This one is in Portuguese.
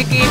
Sige,